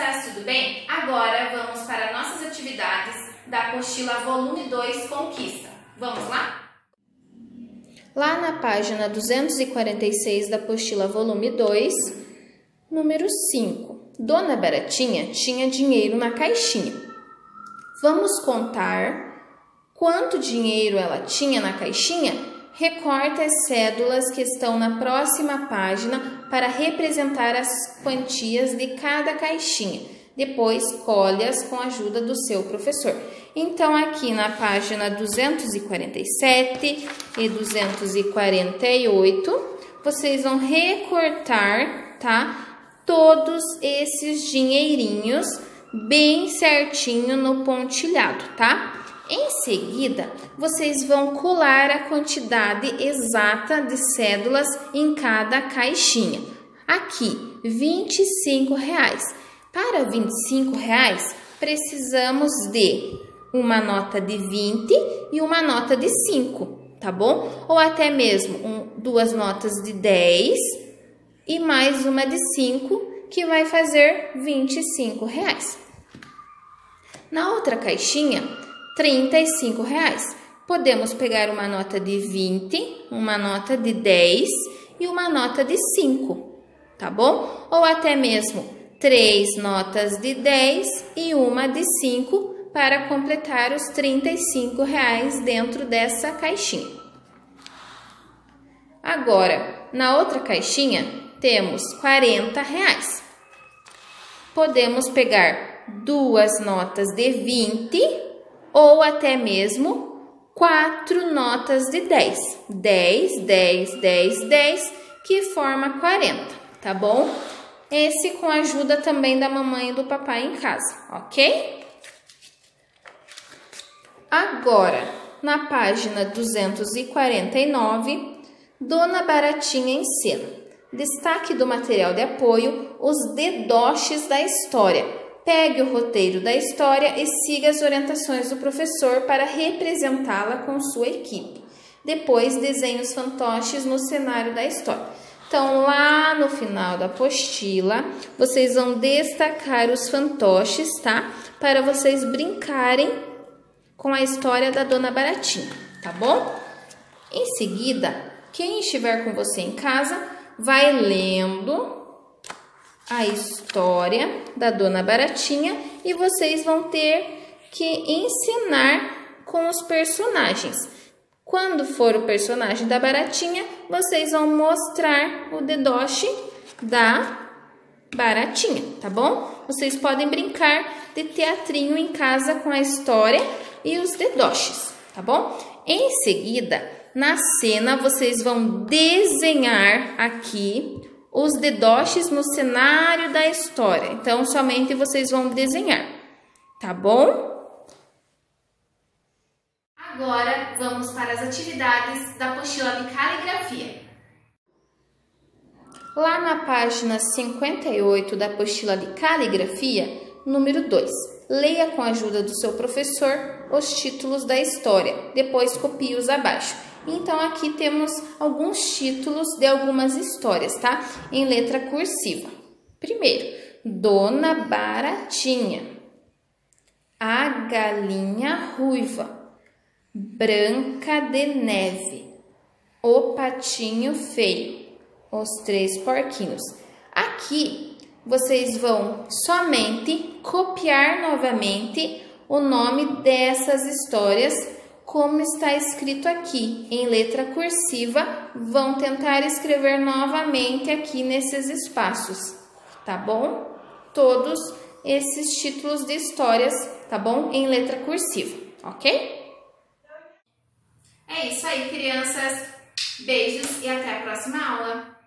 crianças, tudo bem? Agora vamos para nossas atividades da apostila volume 2 Conquista. Vamos lá? Lá na página 246 da apostila volume 2, número 5. Dona Baratinha tinha dinheiro na caixinha. Vamos contar quanto dinheiro ela tinha na caixinha Recorte as cédulas que estão na próxima página para representar as quantias de cada caixinha. Depois, colhe-as com a ajuda do seu professor. Então, aqui na página 247 e 248, vocês vão recortar, tá? Todos esses dinheirinhos bem certinho no pontilhado, tá? Em seguida, vocês vão colar a quantidade exata de cédulas em cada caixinha. Aqui, 25 reais. Para 25 reais, precisamos de uma nota de 20 e uma nota de 5, tá bom? Ou até mesmo um, duas notas de 10 e mais uma de 5, que vai fazer 25 reais. Na outra caixinha, 35 reais. Podemos pegar uma nota de 20, uma nota de 10 e uma nota de 5, tá bom? Ou até mesmo três notas de 10 e uma de 5 para completar os 35 reais dentro dessa caixinha. Agora, na outra caixinha, temos 40 reais. Podemos pegar duas notas de 20 ou até mesmo quatro notas de 10. 10, 10, 10, 10, que forma 40, tá bom? Esse com a ajuda também da mamãe e do papai em casa, ok? Agora, na página 249, Dona Baratinha ensina. Destaque do material de apoio, os dedoches da história Pegue o roteiro da história e siga as orientações do professor para representá-la com sua equipe. Depois, desenhe os fantoches no cenário da história. Então, lá no final da apostila, vocês vão destacar os fantoches, tá? Para vocês brincarem com a história da Dona Baratinha, tá bom? Em seguida, quem estiver com você em casa, vai lendo a história da Dona Baratinha e vocês vão ter que ensinar com os personagens. Quando for o personagem da Baratinha, vocês vão mostrar o dedoche da Baratinha, tá bom? Vocês podem brincar de teatrinho em casa com a história e os dedoches, tá bom? Em seguida, na cena, vocês vão desenhar aqui os dedoches no cenário da história. Então, somente vocês vão desenhar, tá bom? Agora, vamos para as atividades da apostila de caligrafia. Lá na página 58 da apostila de caligrafia, número 2, leia com a ajuda do seu professor os títulos da história, depois copie-os abaixo. Então, aqui temos alguns títulos de algumas histórias, tá? Em letra cursiva. Primeiro, Dona Baratinha, A Galinha Ruiva, Branca de Neve, O Patinho Feio, Os Três Porquinhos. Aqui, vocês vão somente copiar novamente o nome dessas histórias como está escrito aqui em letra cursiva, vão tentar escrever novamente aqui nesses espaços, tá bom? Todos esses títulos de histórias, tá bom? Em letra cursiva, ok? É isso aí, crianças. Beijos e até a próxima aula.